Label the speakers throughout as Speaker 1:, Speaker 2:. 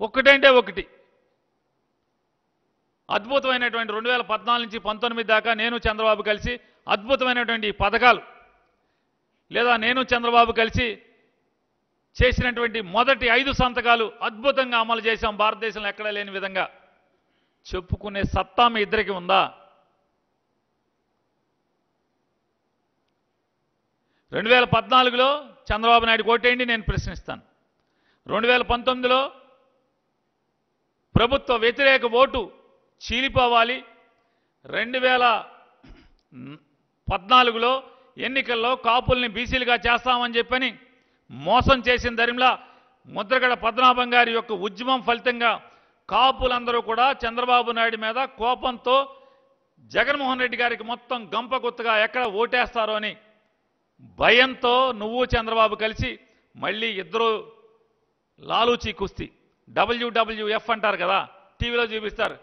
Speaker 1: ఒకటంటే ఒకటి. అద్భుతమైనటువంటి రెండు వేల పద్నాలుగు నుంచి పంతొమ్మిది దాకా నేను చంద్రబాబు కలిసి అద్భుతమైనటువంటి పథకాలు లేదా నేను చంద్రబాబు కలిసి చేసినటువంటి మొదటి ఐదు సంతకాలు అద్భుతంగా అమలు చేశాం భారతదేశంలో ఎక్కడా లేని విధంగా. చెప్పుకునే సత్తా మీ ఇద్దరికి ఉందా? రెండు వేల పద్నాలుగులో చంద్రబాబు నాయుడు కోటేయండి నేను ప్రశ్నిస్తాను. రెండు వేల పంతొమ్మిదిలో ప్రభుత్వ వ్యతిరేక ఓటు చీలిపోవాలి. రెండు వేల పద్నాలుగులో ఎన్నికల్లో కాపుల్ని బీసీలుగా చేస్తామని చెప్పని మోసం చేసిన దరిమిలా ముద్రగడ పద్మనాభం గారి యొక్క ఉద్యమం ఫలితంగా కాపులందరూ కూడా చంద్రబాబు నాయుడు మీద కోపంతో జగన్మోహన్ రెడ్డి గారికి మొత్తం గంపగుత్తగా ఎక్కడ ఓటేస్తారో అని భయంతో నువ్వు చంద్రబాబు కలిసి మళ్ళీ ఇద్దరు లాలూచి కుస్తీ. డబ్ల్యూడబ్ల్యూఎఫ్ అంటారు కదా టీవీలో చూపిస్తారు.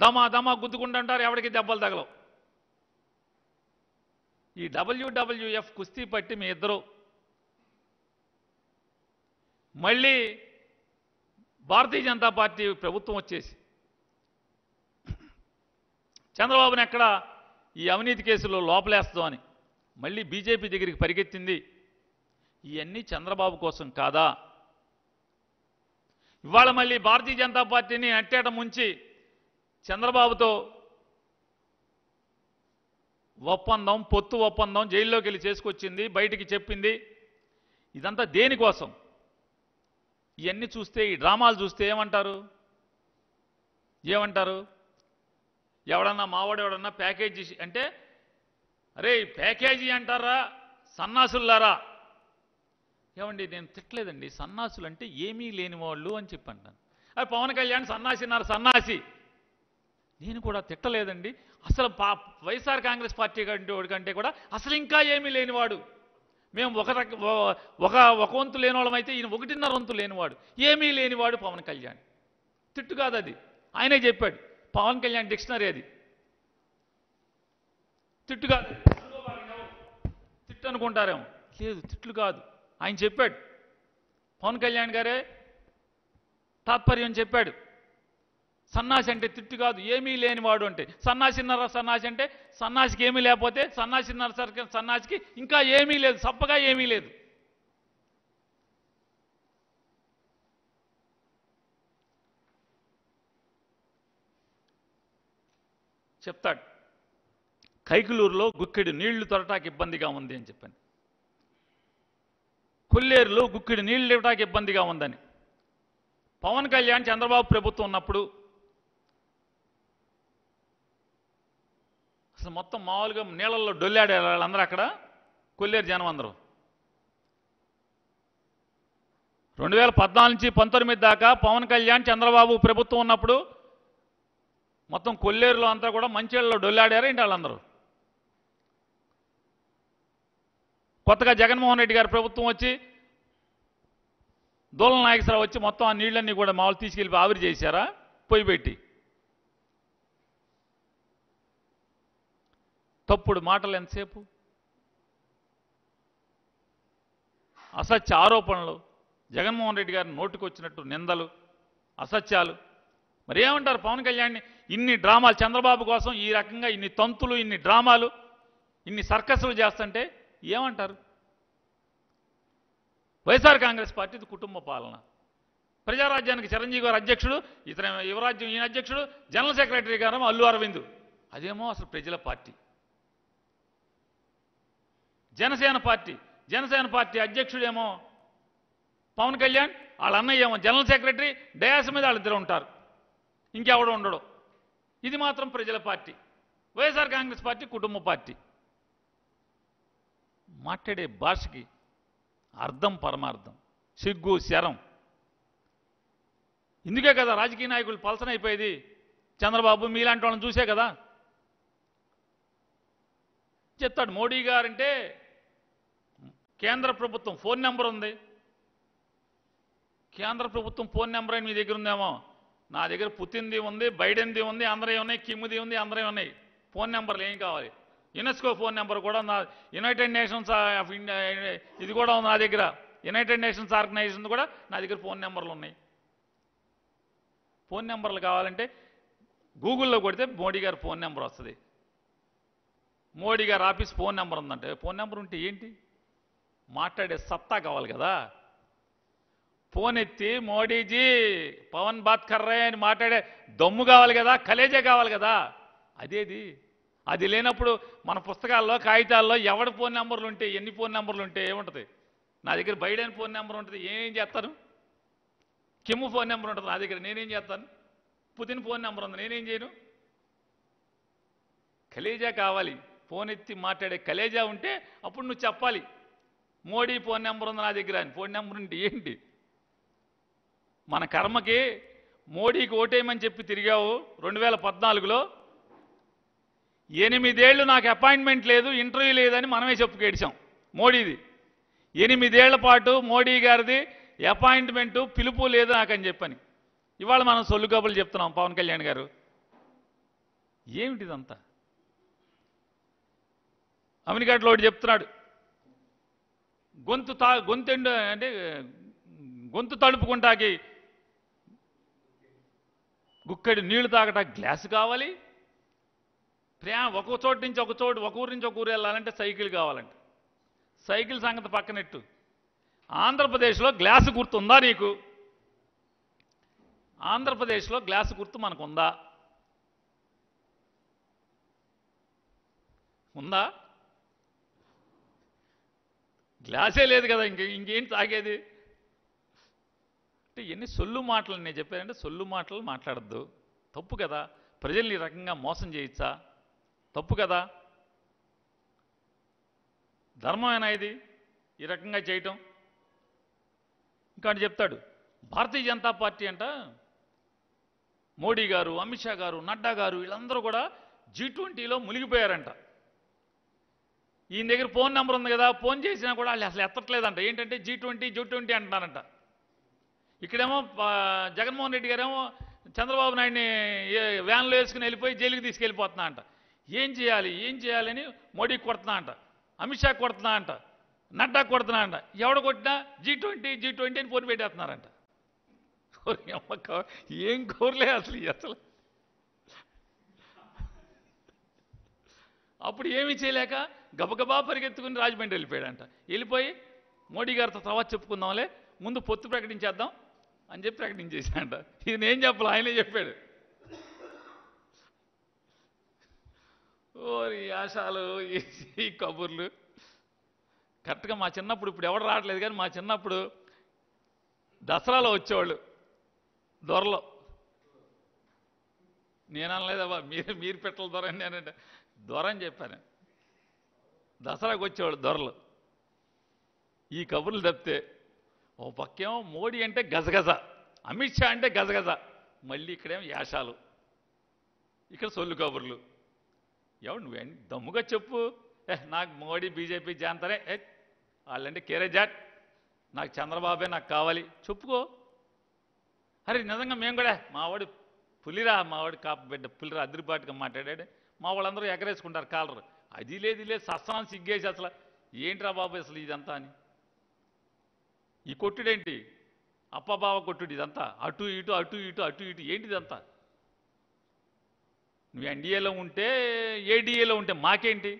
Speaker 1: దమా దమా గుద్దుకుంటుంటారు ఎవరికి దెబ్బలు తగలవు. ఈ డబ్ల్యూడబ్ల్యూఎఫ్ కుస్తీ పట్టి మీ ఇద్దరు మళ్ళీ భారతీయ జనతా పార్టీ ప్రభుత్వం వచ్చేసి చంద్రబాబుని ఎక్కడ ఈ అవినీతి కేసులో లోపలేస్తాం అని మళ్ళీ బీజేపీ దగ్గరికి పరిగెత్తింది. ఇవన్నీ చంద్రబాబు కోసం కాదా? ఇవాళ మళ్ళీ భారతీయ జనతా పార్టీని అట్టేట ముంచి చంద్రబాబుతో ఒప్పందం పొత్తు ఒప్పందం జైల్లోకి వెళ్ళి చేసుకొచ్చింది బయటికి చెప్పింది. ఇదంతా దేనికోసం ఇవన్నీ చూస్తే ఈ డ్రామాలు చూస్తే ఏమంటారు? ఏమంటారు? ఎవడన్నా మావాడు ఎవడన్నా ప్యాకేజీ అంటే అరే ప్యాకేజీ అంటారా? సన్నాసుల్లారా? ఏమండి నేను తిట్టలేదండి. సన్నాసులు అంటే ఏమీ లేని వాళ్ళు అని చెప్పి అది పవన్ కళ్యాణ్ సన్నాసి అన్నారు సన్నాసి. నేను కూడా తిట్టలేదండి. అసలు పా వైఎస్ఆర్ కాంగ్రెస్ పార్టీ కంటే వాడి కంటే కూడా అసలు ఇంకా ఏమీ లేనివాడు. మేము ఒక రక ఒక ఒక వంతు లేని వాళ్ళమైతే ఈయన ఒకటిన్నర వంతు లేనివాడు. ఏమీ లేనివాడు పవన్ కళ్యాణ్. తిట్టు కాదు అది. ఆయనే చెప్పాడు. పవన్ కళ్యాణ్ డిక్షనరీ అది. తిట్టు కాదు. తిట్టు అనుకుంటారేమో లేదు తిట్లు కాదు. ఆయన చెప్పాడు. పవన్ కళ్యాణ్ గారే తాత్పర్యం చెప్పాడు. సన్నాసి అంటే తిట్టు కాదు ఏమీ లేనివాడు అంటే. సన్నాసిన్నర సన్నాసి అంటే సన్నాసికి ఏమీ లేకపోతే సన్నాసిన్నర సరికి సన్నాసికి ఇంకా ఏమీ లేదు సప్పగా ఏమీ లేదు. చెప్తాడు. కైకులూరులో గుక్కెడు నీళ్ళు తొరటానికి ఇబ్బందిగా ఉంది అని చెప్పాను. కొల్లేరులో గుక్కిడి నీళ్ళు ఇవ్వడానికి ఇబ్బందిగా ఉందని. పవన్ కళ్యాణ్ చంద్రబాబు ప్రభుత్వం ఉన్నప్పుడు అసలు మొత్తం మామూలుగా నీళ్ళల్లో డొల్లాడే వాళ్ళందరూ అక్కడ కొల్లేరు జనం అందరూ. రెండు వేల పద్నాలుగు నుంచి పంతొమ్మిది దాకా పవన్ కళ్యాణ్ చంద్రబాబు ప్రభుత్వం ఉన్నప్పుడు మొత్తం కొల్లేరులో అంతా కూడా మంచిళ్ళలో డొల్లాడారు ఏంటి వాళ్ళందరూ? కొత్తగా జగన్మోహన్ రెడ్డి గారి ప్రభుత్వం వచ్చి దూల నాయకసరావు వచ్చి మొత్తం ఆ నీళ్ళన్నీ కూడా మామూలు తీసుకెళ్ళి ఆవిరి చేశారా? పొయ్యి పెట్టి. తప్పుడు మాటలు ఎంతసేపు? అసత్య ఆరోపణలు. జగన్మోహన్ రెడ్డి గారి నోటుకొచ్చినట్టు నిందలు అసత్యాలు. మరి ఏమంటారు పవన్ కళ్యాణ్ని? ఇన్ని డ్రామాలు చంద్రబాబు కోసం ఈ రకంగా ఇన్ని తంతులు ఇన్ని డ్రామాలు ఇన్ని సర్కస్లు చేస్తుంటే ఏమంటారు? వైఎస్ఆర్ కాంగ్రెస్ పార్టీది కుటుంబ పాలన. ప్రజారాజ్యానికి చిరంజీవి గారు అధ్యక్షుడు ఇతర యువరాజ్యం ఈయన అధ్యక్షుడు జనరల్ సెక్రటరీ గారు అల్లు అరవింద్. అదేమో అసలు ప్రజల party. Janasena party. Janasena party అధ్యక్షుడేమో Pawan Kalyan వాళ్ళ అన్నయ్య ఏమో జనరల్ సెక్రటరీ డయాస్ మీద వాళ్ళిద్దరు ఉంటారు. ఇంకెవడో ఉండడు. ఇది మాత్రం ప్రజల పార్టీ. వైఎస్ఆర్ కాంగ్రెస్ పార్టీ కుటుంబ పార్టీ. మాట్లాడే భాషకి అర్థం పరమార్థం సిగ్గు శరం. ఇందుకే కదా రాజకీయ నాయకులు పలసనైపోయేది చంద్రబాబు మీలాంటి వాళ్ళని చూసే కదా. చెప్తాడు మోడీ గారంటే కేంద్ర ప్రభుత్వం ఫోన్ నెంబర్ ఉంది. కేంద్ర ప్రభుత్వం ఫోన్ నెంబర్ అని మీ దగ్గర ఉందేమో. నా దగ్గర పుతిన్ది ఉంది బైడెన్ది ఉంది అందరూ ఉన్నాయి కిమ్ది ఉంది అందరూ ఉన్నాయి. ఫోన్ నెంబర్లు ఏం కావాలి? యునెస్కో ఫోన్ నెంబర్ కూడా నా యునైటెడ్ నేషన్స్ ఆఫ్ ఇండియా ఇది కూడా ఉంది నా దగ్గర. యునైటెడ్ నేషన్స్ ఆర్గనైజేషన్ కూడా నా దగ్గర ఫోన్ నెంబర్లు ఉన్నాయి. ఫోన్ నెంబర్లు కావాలంటే గూగుల్లో కొడితే మోడీ గారి ఫోన్ నెంబర్ వస్తుంది. మోడీ గారి ఆఫీస్ ఫోన్ నెంబర్ ఉందంటే ఫోన్ నెంబర్ ఉంటే ఏంటి? మాట్లాడే సత్తా కావాలి కదా. ఫోన్ ఎత్తి మోడీజీ పవన్ బాత్ కర్రే అని మాట్లాడే దమ్ము కావాలి కదా కలేజే కావాలి కదా. అదేది? అది లేనప్పుడు మన పుస్తకాల్లో కాగితాల్లో ఎవడి ఫోన్ నెంబర్లు ఉంటే ఎన్ని ఫోన్ నెంబర్లు ఉంటే ఏముంటుంది? నా దగ్గర బైడెన్ ఫోన్ నెంబర్ ఉంటుంది ఏం చేస్తాను? కిమ్ ఫోన్ నెంబర్ ఉంటుంది నా దగ్గర నేనేం చేస్తాను? పుతిన్ ఫోన్ నెంబర్ ఉంది నేనేం చేయను? కలేజా కావాలి ఫోన్ ఎత్తి మాట్లాడే కలేజా ఉంటే అప్పుడు నువ్వు చెప్పాలి మోడీ ఫోన్ నెంబర్ ఉంది నా దగ్గర అని. ఫోన్ నెంబర్ ఉంటే ఏంటి? మన కర్మకి మోడీకి ఓటేయమని చెప్పి తిరిగావు రెండు వేల పద్నాలుగులో ఎనిమిదేళ్ళు నాకు అపాయింట్మెంట్ లేదు ఇంటర్వ్యూ లేదని మనమే చెప్పుకేడిచాం మోడీది. ఎనిమిదేళ్ళ పాటు మోడీ గారిది అపాయింట్మెంటు పిలుపు లేదు నాకని చెప్పని. ఇవాళ మనం సొల్లు కబుర్లు చెప్తున్నాం పవన్ కళ్యాణ్ గారు. ఏమిటిదంతా? అమెరికాట్లో ఒకటి చెప్తున్నాడు. గొంతు తా గొంతెండు అంటే గొంతు తడుపుకుంటాకి గుక్కడి నీళ్ళు తాగటా గ్లాసు కావాలి ప్రయా ఒక చోటు నుంచి ఒక చోటు ఒక ఊరు నుంచి ఒక ఊరు వెళ్ళాలంటే సైకిల్ కావాలంట. సైకిల్ సంగతి పక్కనెట్టు. ఆంధ్రప్రదేశ్లో గ్లాసు గుర్తు ఉందా నీకు? ఆంధ్రప్రదేశ్లో గ్లాసు గుర్తు మనకు ఉందా ఉందా? గ్లాసే లేదు కదా ఇంక ఇంకేం తాగేది? అంటే ఎన్ని సొల్లు మాటలు నేను చెప్పానంటే సొల్లు మాటలు మాట్లాడద్దు. తప్పు కదా. ప్రజల్ని ఈ రకంగా మోసం చేయొచ్చా? తప్పు కదా? ధర్మమేనా ఇది? ఈ రకంగా చేయటం? ఇంకా అని చెప్తాడు భారతీయ జనతా పార్టీ అంట మోడీ గారు అమిత్ షా గారు నడ్డా గారు వీళ్ళందరూ కూడా జీ ట్వంటీలో మునిగిపోయారంట. ఈయన దగ్గర ఫోన్ నెంబర్ ఉంది కదా ఫోన్ చేసినా కూడా వాళ్ళు అసలు ఎత్తట్లేదంట. ఏంటంటే జీ ట్వంటీ జీ ట్వంటీ అంటున్నారంట. ఇక్కడేమో జగన్మోహన్ రెడ్డి గారేమో చంద్రబాబు నాయుడిని ఏ- వ్యాన్లో వేసుకుని వెళ్ళిపోయి జైలుకి తీసుకెళ్ళిపోతున్నా అంట ఏం చేయాలి ఏం చేయాలని మోడీ కొడుతున్నా అంట అమిత్ షా కొడుతున్నా అంట నడ్డా కొడుతున్నా అంట ఎవడ కొట్టినా జీ ట్వంటీ జీ ట్వంటీ అని ఫోన్ పెట్టేస్తున్నారంట. ఏం కోరలే అసలు అసలు. అప్పుడు ఏమీ చేయలేక గబగబా పరిగెత్తుకుని రాజమండ్రి వెళ్ళిపోయాడంట. వెళ్ళిపోయి మోడీ గారితో తర్వాత చెప్పుకుందాంలే ముందు పొత్తు ప్రకటించేద్దాం అని చెప్పి ప్రకటించేశాడంట. ఇది నేను చెప్పాలి ఆయనే చెప్పాడు. ఓరి ఈ- ఈ కబుర్లు. కరెక్ట్గా మా చిన్నప్పుడు ఇప్పుడు ఎవడు రావట్లేదు కానీ మా చిన్నప్పుడు దసరాలో వచ్చేవాళ్ళు. దొరలో. నేను అనలేదబ్బా మీరు మీరు పెట్టల దొర నేనంటే దొర అని చెప్పాను. దసరాకు వచ్చేవాళ్ళు దొరలు. ఈ కబుర్లు తప్పితే ఓ పక్కేమో మోడీ అంటే గజగజ అమిత్ షా అంటే గజగజ మళ్ళీ ఇక్కడేమో యాషాలు. ఇక్కడ సొల్లు కబుర్లు. ఎవడు నువ్వు దమ్ముగా చెప్పు. ఏ నాకు మోడీ బీజేపీ జాంతరే ఏ వాళ్ళంటే కేరే జాట్. నాకు చంద్రబాబే నాకు కావాలి. చెప్పుకో. అరే నిజంగా మేము కూడా మావాడు పులిరా మావాడు కాపు బిడ్డ పులిరా అదిరిపాటుగా మాట్లాడాడు. మా వాళ్ళందరూ ఎగరేసుకుంటారు కాలరు. అది లేదు లేదు సస్తనం సిగ్గేసి అసలు ఏంట్రా బాబు అసలు ఇదంతా అని. ఈ కొట్టుడేంటి? అప్పబావ కొట్టుడు ఇదంతా. అటు ఇటు అటు ఇటు అటు ఇటు ఏంటి ఇదంతా నువ్వు ఎన్డీఏలో ఉంటే ఏడీఏలో ఉంటే మాకేంటి?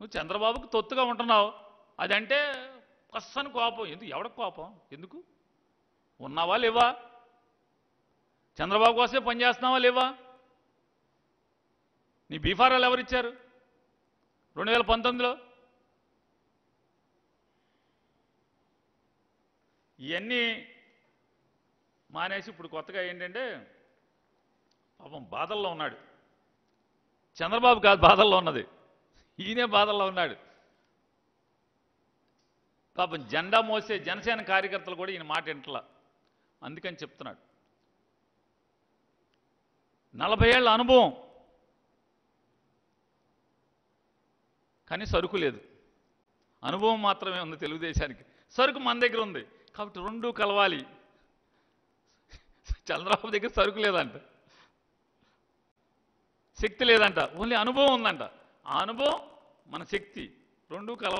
Speaker 1: నువ్వు చంద్రబాబుకు తొత్తుగా ఉంటున్నావు. అదంటే కස්සని కోపం. ఎందుకు? ఎవడికి కోపం? ఎందుకు? ఉన్నావా లేవా? చంద్రబాబు కోసమే పనిచేస్తున్నావా లేవా? నీ బీఫారాలు ఎవరిచ్చారు? రెండు వేల పంతొమ్మిదిలో? ఇవన్నీ మానేసి ఇప్పుడు కొత్తగా ఏంటంటే పాపం బాధల్లో ఉన్నాడు. చంద్రబాబు కాదు బాధల్లో ఉన్నది. ఈయనే బాధల్లో ఉన్నాడు. పాపం జెండా మోసే జనసేన కార్యకర్తలు కూడా ఈయన మాట వింటలా. అందుకని చెప్తున్నాడు. నలభై ఏళ్ళ అనుభవం. కానీ సరుకు లేదు. అనుభవం మాత్రమే ఉంది తెలుగుదేశానికి. సరుకు మన దగ్గర ఉంది. కాబట్టి రెండు కలవాలి. చంద్రబాబు దగ్గర సరుకు లేదంట. శక్తి లేదంట. ఓన్లీ అనుభవం ఉందంట. ఆ అనుభవం మన శక్తి. రెండు కలవ